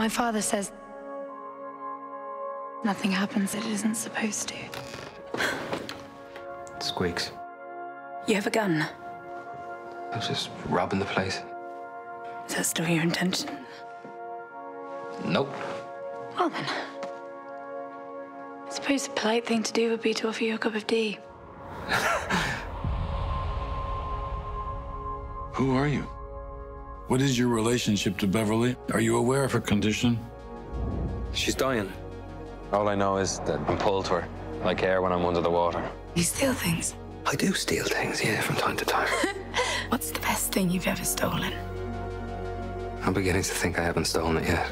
My father says nothing happens that it isn't supposed to. Squeaks. You have a gun. I was just robbing the place. Is that still your intention? Nope. Well then. I suppose the polite thing to do would be to offer you a cup of tea. Who are you? What is your relationship to Beverly? Are you aware of her condition? She's dying. All I know is that I'm pulled to her, like air when I'm under the water. You steal things. I do steal things, yeah, from time to time. What's the best thing you've ever stolen? I'm beginning to think I haven't stolen it yet.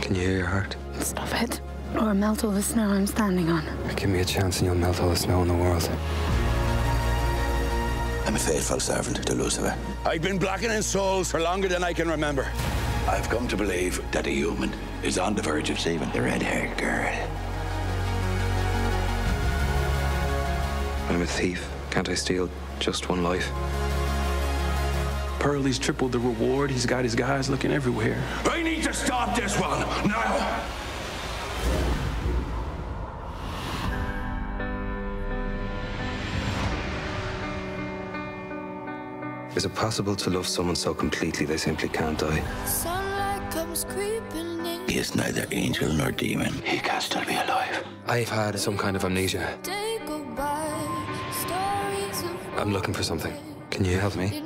Can you hear your heart? Stop it. Or melt all the snow I'm standing on. Give me a chance and you'll melt all the snow in the world. I'm a faithful servant to Lucifer. I've been blackening souls for longer than I can remember. I've come to believe that a human is on the verge of saving the red-haired girl. I'm a thief. Can't I steal just one life? Pearly's tripled the reward. He's got his guys looking everywhere. I need to stop this one now. Is it possible to love someone so completely they simply can't die? He is neither angel nor demon. He can still be alive. I've had some kind of amnesia. I'm looking for something. Can you help me?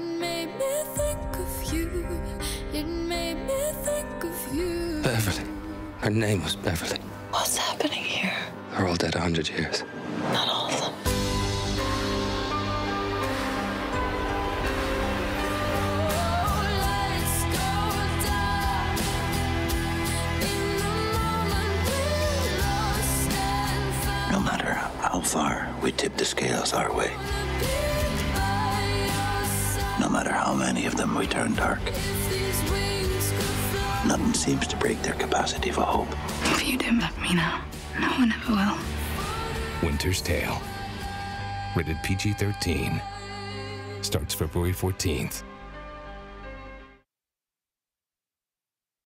Beverly. Her name was Beverly. What's happening here? They're all dead a hundred years. Not far we tip the scales our way, no matter how many of them we turn dark, nothing seems to break their capacity for hope. If you don't let me now, no one ever will. Winter's Tale. Rated PG 13. Starts February 14th.